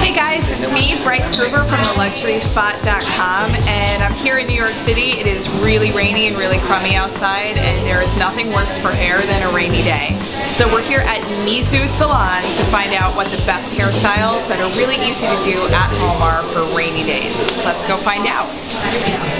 Hey guys, it's me, Bryce Gruber from theluxuryspot.com and I'm here in New York City. It is really rainy and really crummy outside and there is nothing worse for hair than a rainy day. So we're here at Mizu Salon to find out what the best hairstyles that are really easy to do at home are for rainy days. Let's go find out.